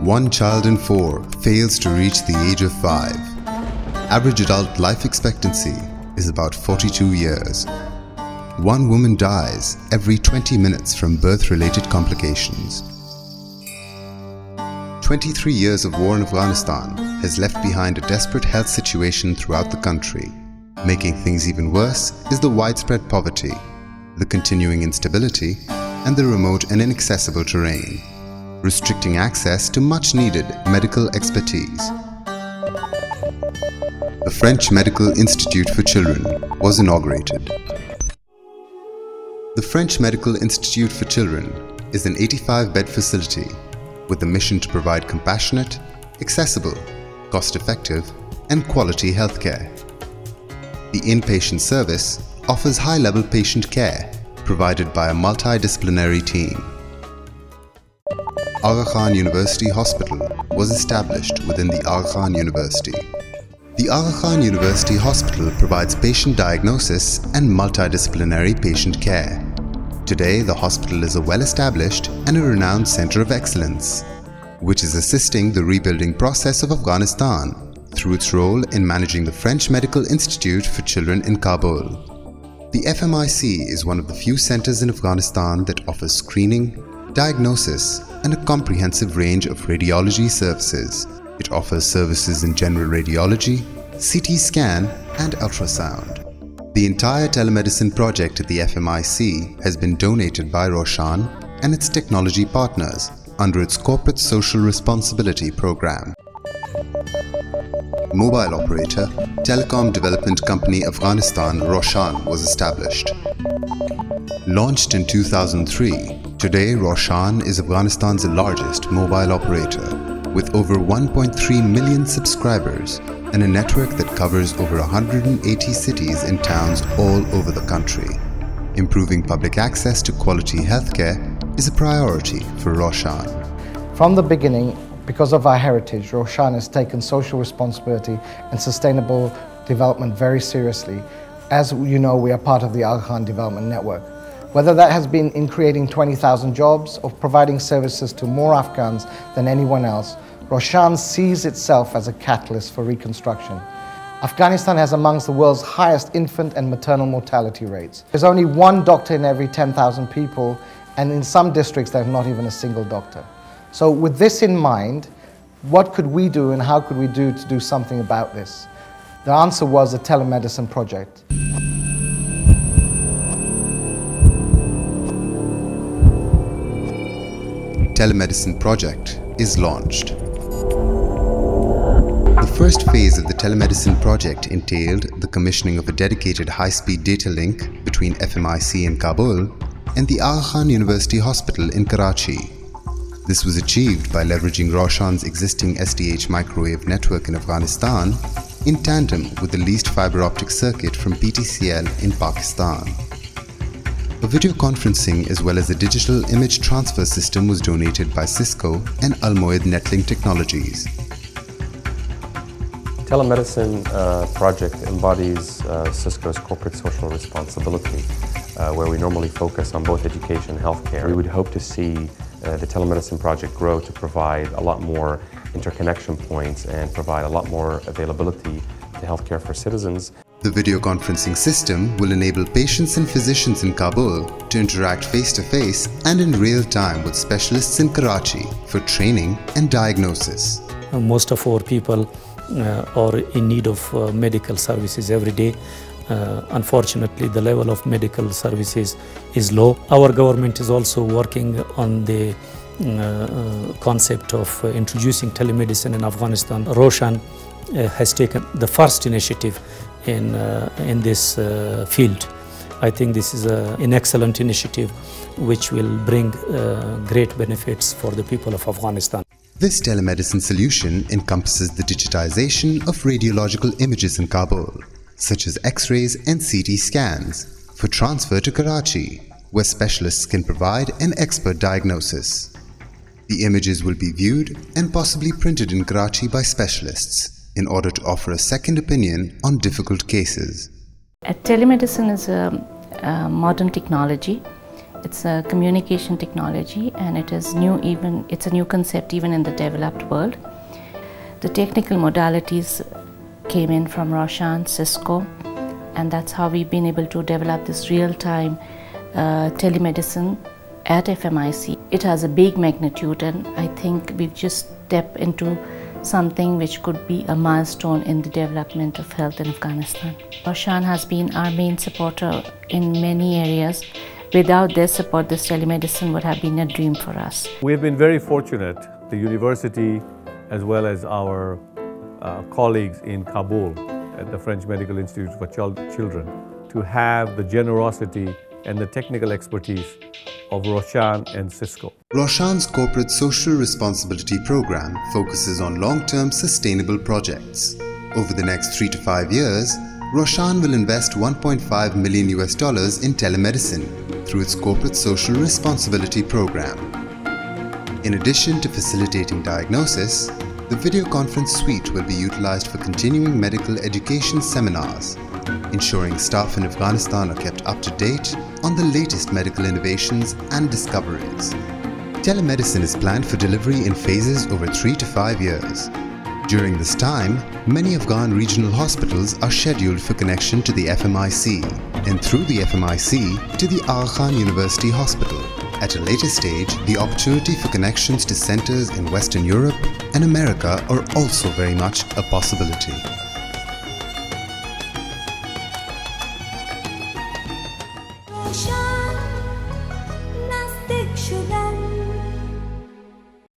One child in four fails to reach the age of five. Average adult life expectancy is about 42 years. One woman dies every 20 minutes from birth related complications. 23 years of war in Afghanistan has left behind a desperate health situation throughout the country. Making things even worse is the widespread poverty, the continuing instability, and the remote and inaccessible terrain, restricting access to much needed medical expertise. The French Medical Institute for Children was inaugurated. The French Medical Institute for Children is an 85 bed facility with a mission to provide compassionate, accessible, cost effective, and quality healthcare. The inpatient service offers high level patient care provided by a multidisciplinary team. Aga Khan University Hospital was established within the Aga Khan University. The Aga Khan University Hospital provides patient diagnosis and multidisciplinary patient care. Today, the hospital is a well-established and a renowned center of excellence, which is assisting the rebuilding process of Afghanistan through its role in managing the French Medical Institute for Children in Kabul. The FMIC is one of the few centers in Afghanistan that offers screening, diagnosis, and a comprehensive range of radiology services. It offers services in general radiology, CT scan, and ultrasound. The entire telemedicine project at the FMIC has been donated by Roshan and its technology partners under its Corporate Social Responsibility Program. Mobile operator Telecom Development Company Afghanistan Roshan was established. Launched in 2003, today Roshan is Afghanistan's largest mobile operator with over 1.3 million subscribers and a network that covers over 180 cities and towns all over the country. Improving public access to quality healthcare is a priority for Roshan. From the beginning, because of our heritage, Roshan has taken social responsibility and sustainable development very seriously. As you know, we are part of the Aga Khan Development Network. Whether that has been in creating 20,000 jobs or providing services to more Afghans than anyone else, Roshan sees itself as a catalyst for reconstruction. Afghanistan has amongst the world's highest infant and maternal mortality rates. There's only one doctor in every 10,000 people, and in some districts there's not even a single doctor. So with this in mind, what could we do and how could we do to do something about this? The answer was a telemedicine project. Telemedicine project is launched. The first phase of the telemedicine project entailed the commissioning of a dedicated high-speed data link between FMIC in Kabul and the Aga Khan University Hospital in Karachi. This was achieved by leveraging Roshan's existing SDH microwave network in Afghanistan in tandem with the leased fiber optic circuit from PTCL in Pakistan. A video conferencing as well as a digital image transfer system was donated by Cisco and Almoid Netlink Technologies telemedicine uh, project embodies uh, Cisco's corporate social responsibility, uh, where we normally focus on both education and healthcare. We would hope to see uh, the telemedicine project grow to provide a lot more interconnection points and provide a lot more availability to healthcare for citizens. The video conferencing system will enable patients and physicians in Kabul to interact face to face and in real time with specialists in Karachi for training and diagnosis. Most of our people uh, or in need of uh, medical services every day. Uh, unfortunately, the level of medical services is low. Our government is also working on the uh, concept of uh, introducing telemedicine in Afghanistan. Roshan uh, has taken the first initiative in, in this field. I think this is a, an excellent initiative which will bring great benefits for the people of Afghanistan. This telemedicine solution encompasses the digitization of radiological images in Kabul, such as X-rays and CT scans, for transfer to Karachi, where specialists can provide an expert diagnosis. The images will be viewed and possibly printed in Karachi by specialists in order to offer a second opinion on difficult cases. telemedicine is a uh, modern technology. It's a communication technology and it is new even, it's a new concept even in the developed world. The technical modalities came in from Roshan, Cisco, and that's how we've been able to develop this real-time uh, telemedicine at FMIC. It has a big magnitude and I think we've just stepped into something which could be a milestone in the development of health in Afghanistan. Roshan has been our main supporter in many areas. Without their support, this telemedicine would have been a dream for us. We've been very fortunate, the university as well as our uh, colleagues in Kabul at the French Medical Institute for Children to have the generosity and the technical expertise of Roshan and Cisco. Roshan's corporate social responsibility program focuses on long-term sustainable projects. Over the next three to five years, Roshan will invest 1.5 million US dollars in telemedicine through its corporate social responsibility program. In addition to facilitating diagnosis, the video conference suite will be utilized for continuing medical education seminars ensuring staff in Afghanistan are kept up to date on the latest medical innovations and discoveries. Telemedicine is planned for delivery in phases over three to five years. During this time, many Afghan regional hospitals are scheduled for connection to the FMIC and through the FMIC to the Aga Khan University Hospital. At a later stage, the opportunity for connections to centers in Western Europe and America are also very much a possibility.